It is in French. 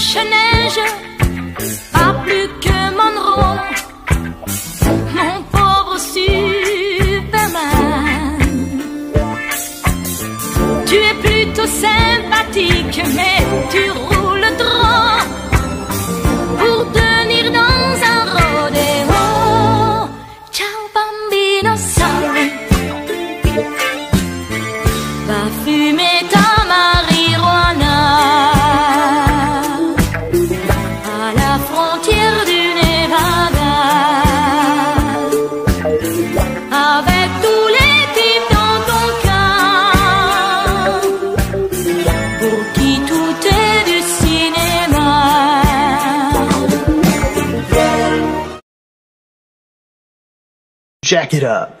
Neige pas plus que Monroe, mon pauvre Superman. Tu es plutôt sympathique, mais tu roules trop pour tenir dans un rodéo. Ciao bambino, sorry, pas fumer. Frontière du Nevada. Avec tous les types dans ton cas Pour qui tout est du cinéma Jack it up.